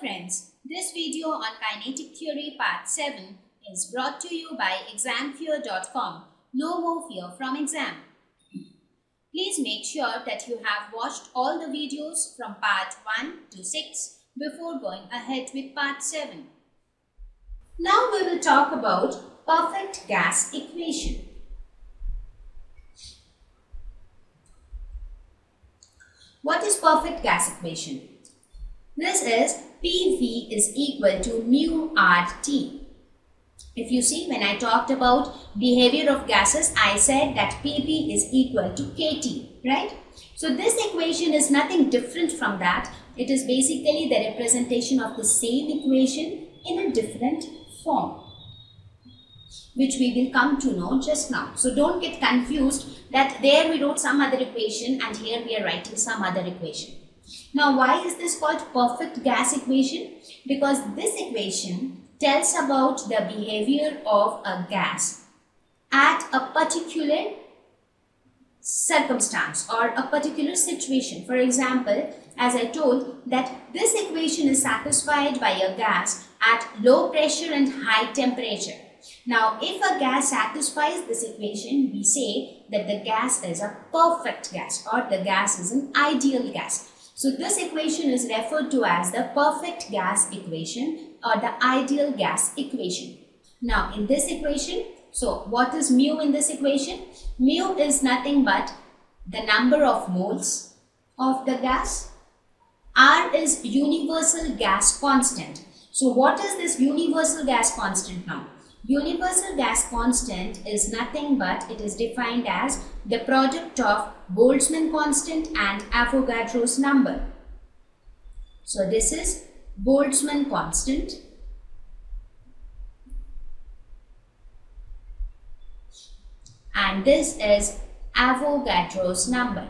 Friends, this video on kinetic theory part 7 is brought to you by examfear.com. No more fear from exam. Please make sure that you have watched all the videos from part 1 to 6 before going ahead with part 7. Now we will talk about perfect gas equation. What is perfect gas equation? This is PV is equal to mu RT. If you see when I talked about behavior of gases, I said that PV is equal to KT, right? So this equation is nothing different from that. It is basically the representation of the same equation in a different form which we will come to know just now. So don't get confused that there we wrote some other equation and here we are writing some other equation. Now why is this called perfect gas equation? Because this equation tells about the behavior of a gas at a particular circumstance or a particular situation. For example, as I told that this equation is satisfied by a gas at low pressure and high temperature. Now, if a gas satisfies this equation, we say that the gas is a perfect gas or the gas is an ideal gas. So, this equation is referred to as the perfect gas equation or the ideal gas equation. Now, in this equation, so what is mu in this equation? Mu is nothing but the number of moles of the gas. R is universal gas constant. So, what is this universal gas constant now? Universal gas constant is nothing but it is defined as the product of Boltzmann constant and Avogadro's number. So this is Boltzmann constant and this is Avogadro's number.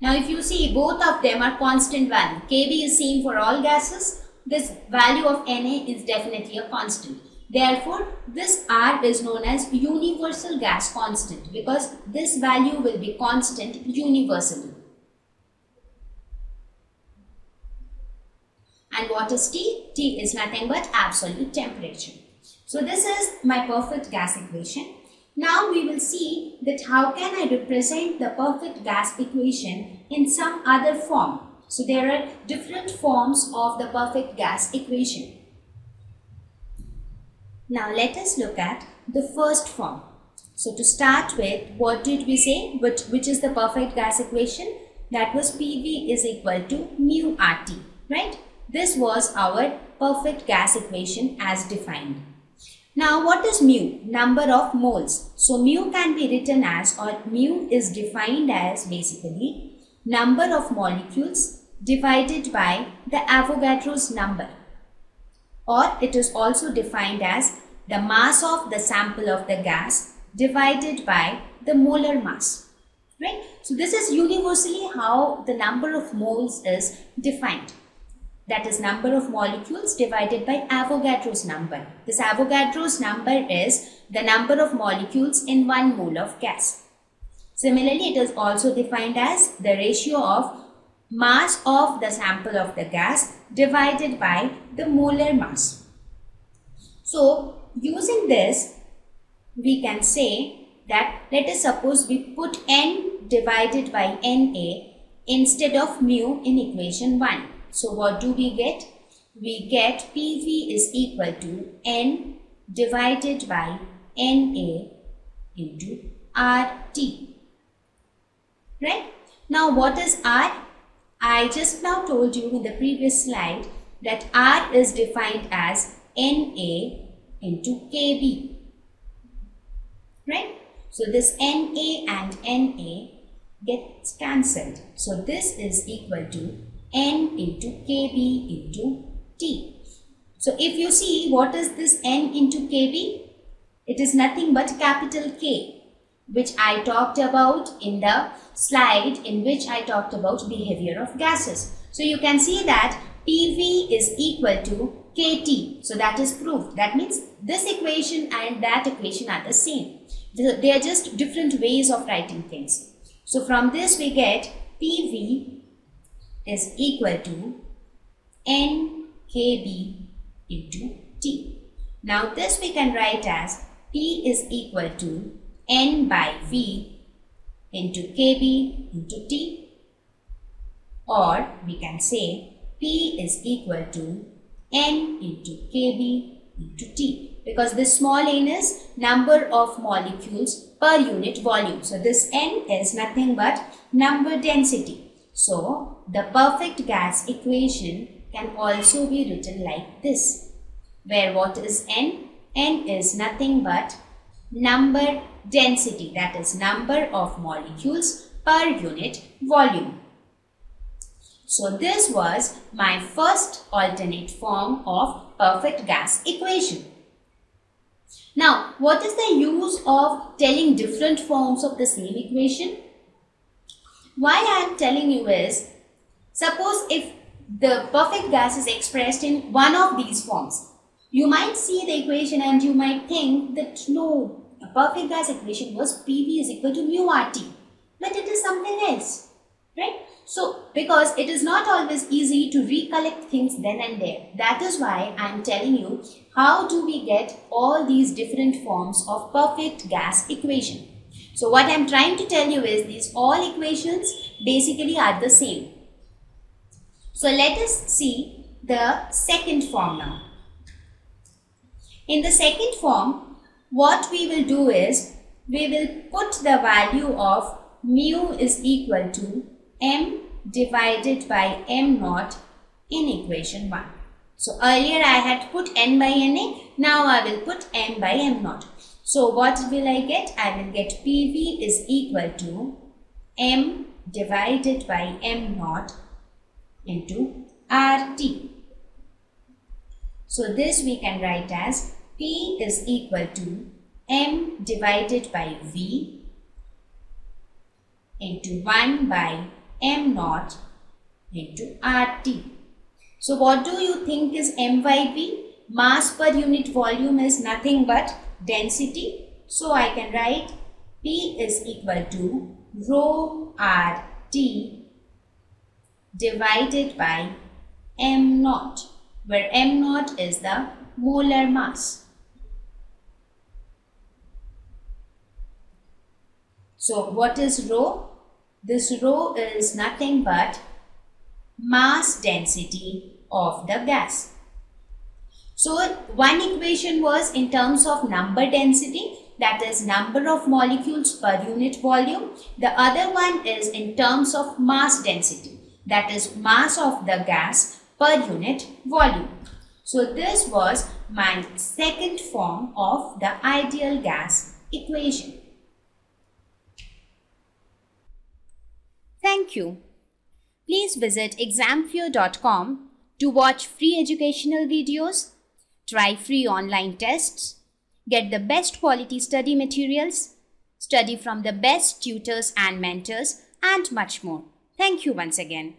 Now if you see both of them are constant value. Kb is same for all gases this value of Na is definitely a constant. Therefore, this R is known as universal gas constant because this value will be constant universally. And what is T? T is nothing but absolute temperature. So this is my perfect gas equation. Now we will see that how can I represent the perfect gas equation in some other form. So there are different forms of the perfect gas equation. Now let us look at the first form. So to start with, what did we say? Which, which is the perfect gas equation? That was PV is equal to mu RT, right? This was our perfect gas equation as defined. Now what is mu? Number of moles. So mu can be written as or mu is defined as basically number of molecules divided by the Avogadro's number. Or it is also defined as the mass of the sample of the gas divided by the molar mass. Right? So this is universally how the number of moles is defined. That is number of molecules divided by Avogadro's number. This Avogadro's number is the number of molecules in one mole of gas. Similarly it is also defined as the ratio of mass of the sample of the gas divided by the molar mass. So, using this, we can say that let us suppose we put n divided by Na instead of mu in equation 1. So, what do we get? We get PV is equal to n divided by Na into RT. Right? Now, what is R? I just now told you in the previous slide that R is defined as Na into Kb. Right? So this Na and Na gets cancelled. So this is equal to N into Kb into T. So if you see what is this N into Kb? It is nothing but capital K which I talked about in the slide in which I talked about behavior of gases. So you can see that PV is equal to KT. So that is proved. That means this equation and that equation are the same. They are just different ways of writing things. So from this we get PV is equal to N kb into T. Now this we can write as P is equal to N by V into kb into T or we can say P is equal to N into kb into T because this small n is number of molecules per unit volume. So this n is nothing but number density. So the perfect gas equation can also be written like this where what is n? n is nothing but number density that is number of molecules per unit volume. So this was my first alternate form of perfect gas equation. Now, what is the use of telling different forms of the same equation? Why I am telling you is, suppose if the perfect gas is expressed in one of these forms, you might see the equation and you might think that no, a perfect gas equation was PV is equal to mu RT, but it is something else, right? So, because it is not always easy to recollect things then and there. That is why I am telling you how do we get all these different forms of perfect gas equation. So, what I am trying to tell you is these all equations basically are the same. So, let us see the second form now. In the second form, what we will do is we will put the value of mu is equal to m divided by m naught in equation 1. So earlier I had put n by na, now I will put m by m naught. So what will I get? I will get PV is equal to m divided by m naught into RT. So this we can write as P is equal to m divided by V into 1 by m naught into RT. So what do you think is m by v? Mass per unit volume is nothing but density. So I can write P is equal to rho RT divided by m naught where m naught is the molar mass. So what is rho? This rho is nothing but mass density of the gas. So one equation was in terms of number density that is number of molecules per unit volume. The other one is in terms of mass density that is mass of the gas per unit volume. So this was my second form of the ideal gas equation. Thank you. Please visit examfear.com to watch free educational videos, try free online tests, get the best quality study materials, study from the best tutors and mentors, and much more. Thank you once again.